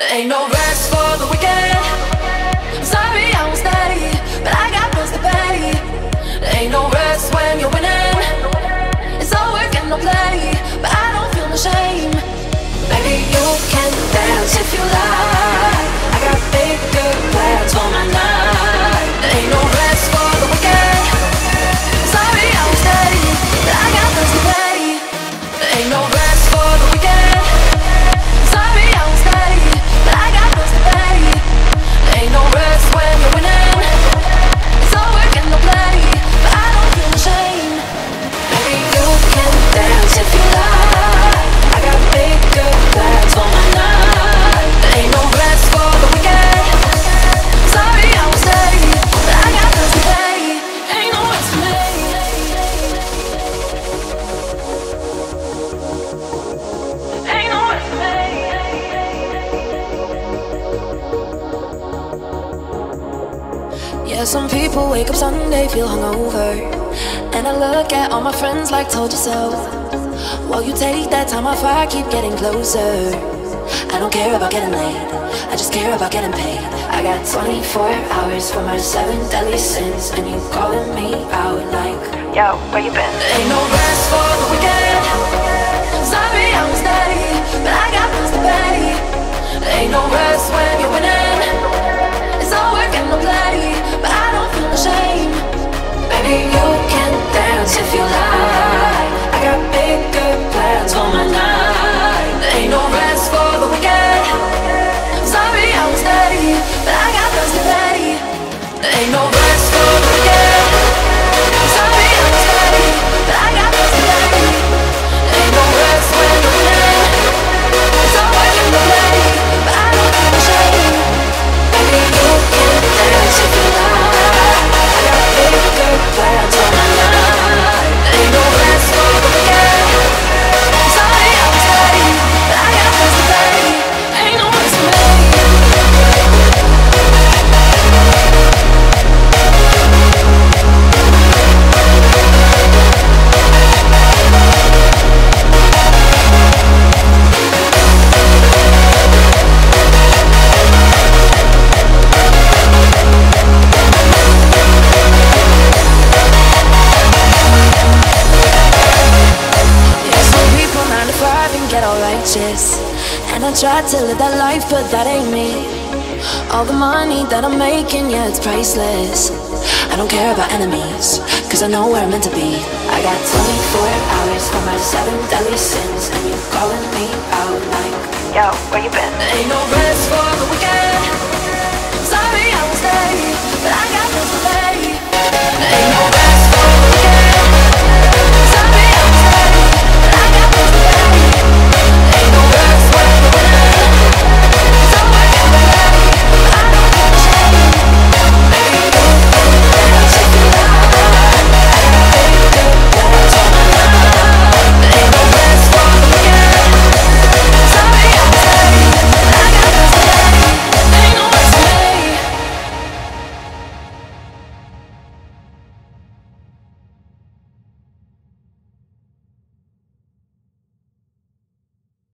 Ain't no rest for the wicked. Yeah, some people wake up Sunday, feel hungover. And I look at all my friends like told you so. While you take that time off, I keep getting closer. I don't care about getting laid, I just care about getting paid. I got 24 hours for my seven deadly sins, and you calling me out like, Yo, where you been? Ain't no And I tried to live that life, but that ain't me. All the money that I'm making, yeah, it's priceless. I don't care about enemies, cause I know where I'm meant to be. I got 24 hours for my seven deadly sins, and you're calling me out like, Yo, where you been? Ain't no